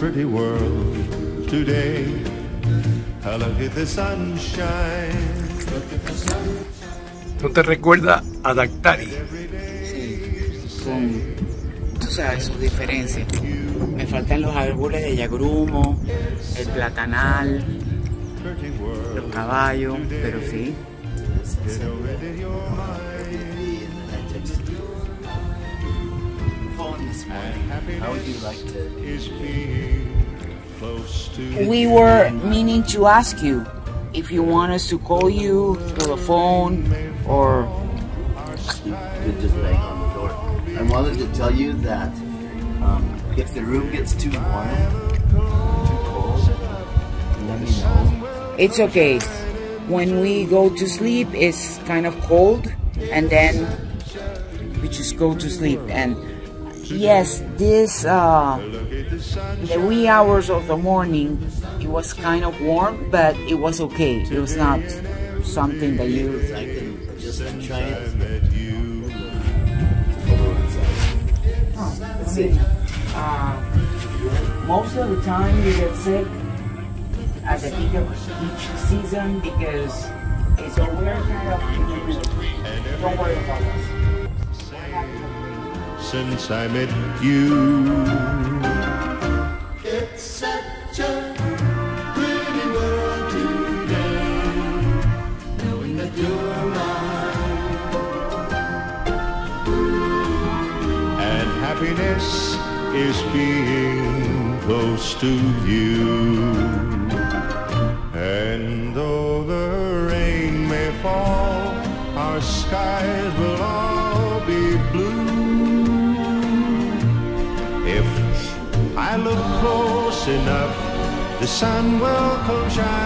pretty world today. I look at the sunshine. ¿No te recuerda a Dactari? Sí, con, tú sabes, sus diferencias. Me faltan los árboles de yagrumo, el platanal, los caballos, pero sí. How would you like to? Is being close to We were meaning to ask you if you want us to call you through the phone or You just bang on the door. I wanted to tell you that um, if the room gets too warm, too cold, let me know. it's okay. When we go to sleep, it's kind of cold, and then we just go to sleep. And yes, this uh, the wee hours of the morning, it was kind of warm, but it was okay. It was not something that you. I can just try it. Let's see. Uh, most of the time, you get sick at the peak of each season because it's a weird kind of. Don't worry about us. Since I met you. It's such a pretty world today, knowing that you're mine. And happiness is being close to you. And though the rain may fall, our skies will I look close enough, the sun will come shining.